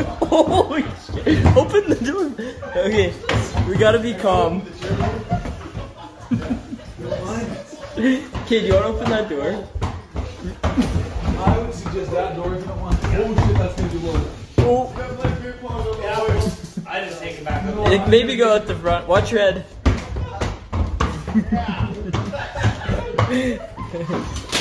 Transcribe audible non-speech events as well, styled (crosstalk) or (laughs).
(laughs) Holy shit. Open the door. Okay, we gotta be calm. (laughs) Kid, you wanna open that door? I would suggest that door if you don't want. Oh shit, that's gonna be low. Oh, I just take it back up. maybe go out the front. Watch your head. (laughs)